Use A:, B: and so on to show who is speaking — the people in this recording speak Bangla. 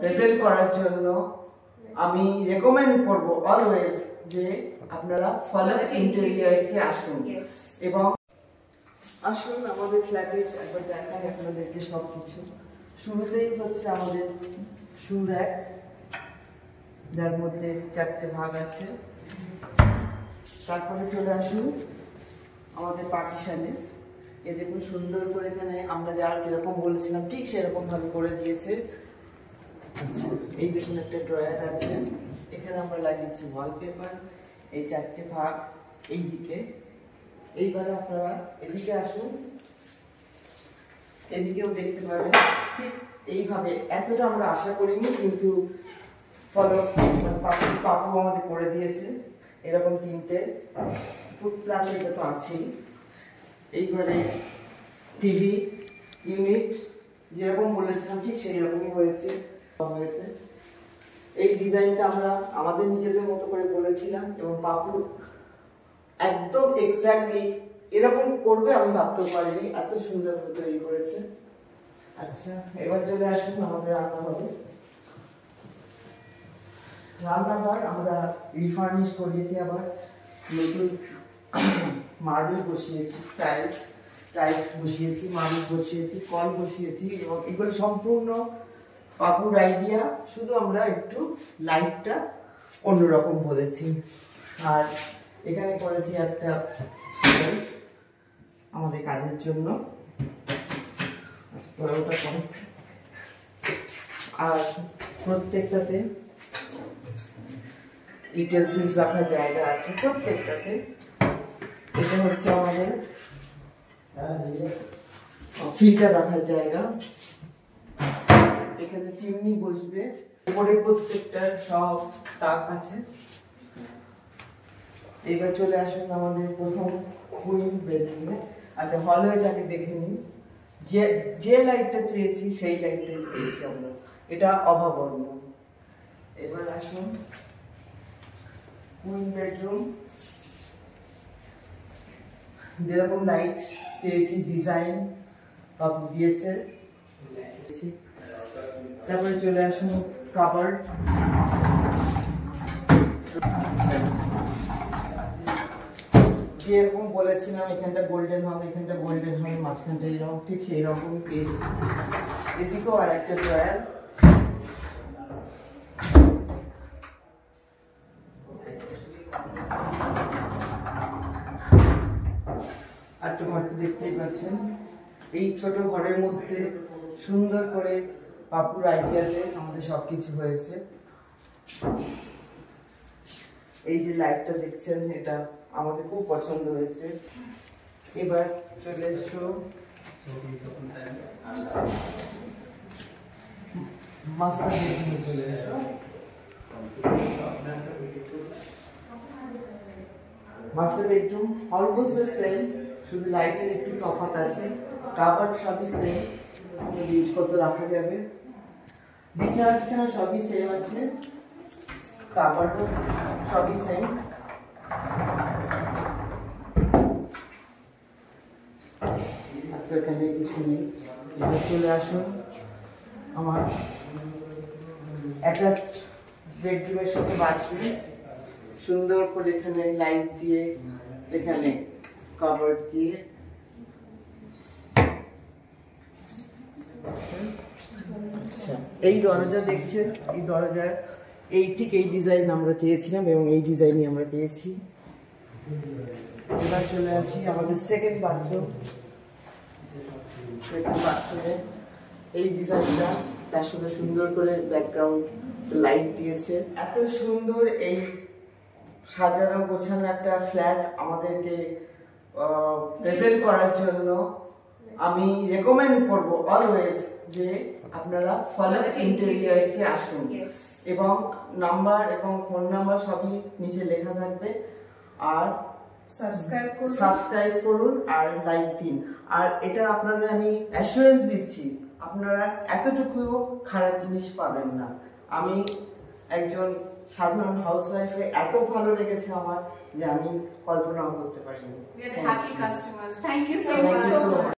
A: প্রেজেন্ট করার জন্য আমি রেকমেন্ড করব অলওয়েজ যে আপনারা ফলো ইন্টেরিয়ার্সে আসুন। এবং আসুন আমাদের ফ্ল্যাটে একবার দেখাই আপনাদেরকে সব কিছু শুরুতেই হচ্ছে আমাদের শু র্যাক যার মধ্যে চারটে ভাগ আছে। তারপরে চলে আসুন আমাদের পার্টিশানে এ। দেখুন সুন্দর করে এখানে আমরা যারা যেরকম বলেছিলাম ঠিক সেরকম ভাবে করে দিয়েছে। এই দেখুন একটা ড্রয়ার আছে। এখানে আমরা লাগিয়েছি ওয়ালপেপার এই চারটে ভাগ এই দিকে। এইবারে আপনারা এদিকে আসুন, এদিকেও দেখতে পাবেন। ঠিক এইভাবে, এতটা আমরা আশা করিনি, কিন্তু ফলো মানে পাপু আমাদের করে দিয়েছে। এরকম তিনটে। প্লাস এটা তো আছেই। এইবারে টিভি ইউনিট যেরকম বলেছিলাম, ঠিক সেই রকমই হয়েছে। হয়েছে। এই ডিজাইনটা আমরা আমাদের নিজেদের মতো করে বলেছিলাম এবং পাপু একদম এক্স্যাক্টলি এরকম করবে আমি ভাবতেও পারিনি, এত সুন্দর তৈরি করেছে। আচ্ছা এবার চলে আসুন আমাদের রান্নাঘরে। রান্নাঘর আমরা রিফার্নিশ করিয়েছি আবার, নতুন মার্বেল বসিয়েছি টাইলস টাইলস বসিয়েছি মার্বেল বসিয়েছি, কল বসিয়েছি এবং এগুলো সম্পূর্ণ পাপুর আইডিয়া শুধু আমরা একটু লাইটটা অন্যরকম বলেছি। আর এখানে করেছি একটা আমাদের কাজের জন্য। আর প্রত্যেকটাতে ইউটেন্সিলস রাখার জায়গা আছে, প্রত্যেকটাতে। এটা হচ্ছে আমাদের ফিল্টার রাখার জায়গা। এখানে চিমনি বসবে। উপরে প্রত্যেকটা সব তাক আছে। এবার চলে আসুন আমাদের প্রথম কুইন বেডরুমে আচ্ছা হলওয়েটাকে দেখে নিন যে যে লাইটটা চেয়েছি, সেই লাইটটাই পেয়েছি আমরা। এটা অভাবনীয়। এবার আসুন কুইন বেডরুম যেরকম লাইট চেয়েছি ডিজাইন দিয়েছে। তারপরে চলে আসুন কাবার্ড যেরকম বলেছিলাম, এখানটা গোল্ডেন হবে, এখানটা গোল্ডেন হবে, মাঝখানটা এরকম, ঠিক সেই রকমই পেয়েছি এদিকেও আর একটা ড্রয়ার আর তো দেখতেই পাচ্ছেন, এই ছোট ঘরের মধ্যে সুন্দর করে পাপুর আইডিয়াতে আমাদের সবকিছু হয়েছে। এই যে লাইটটা দেখছেন, এটা আমাদের খুব পছন্দ হয়েছে। এবার চলে এসো। মাস্টার চলে এসো। মাস্টার সেম শুধু লাইটের একটু আছে। সবই সেম জিনিসপত্র রাখা যাবে। বিছানা টিছানা সবই সেম আছে। কাবার্ডও সবই সেম এখানে কিছু নেই। চলে আসুন আমার অ্যাটাচড বেডরুমের সাথে বাথরুম সুন্দর করে এখানে লাইট দিয়ে এখানে কভার দিয়ে। এই দরজা দেখছেন? এই দরজার, এই ঠিক এই ডিজাইন আমরা চেয়েছিলাম এবং এই ডিজাইনই আমরা পেয়েছি। এবার চলে আসি আমাদের সেকেন্ড বাথরুম সেকেন্ড বাথরুমে এই ডিজাইনটা তার সাথে সুন্দর করে ব্যাকগ্রাউন্ড লাইট দিয়েছে। এত সুন্দর এই সাজানো গোছানো একটা ফ্ল্যাট আমাদেরকে প্রেজেন্ট করার জন্য আমি রেকমেন্ড করব অলওয়েজ যে আপনারা ফলো ইন্টেরিয়ার্সে আসুন। এবং নাম্বার এবং ফোন নাম্বার সবই নিচে লেখা থাকবে। আর
B: সাবস্ক্রাইব করুন।
A: সাবস্ক্রাইব করুন আর লাইক দিন। আর এটা আপনাদের আমি অ্যাসুরেন্স দিচ্ছি আপনারা এতটুকুও খারাপ জিনিস পাবেন না। আমি একজন সাধারণ হাউস হাউসওয়াইফে এত ভালো লেগেছে আমার যে আমি কল্পনাও করতে পারিনি।
B: We are happy customers.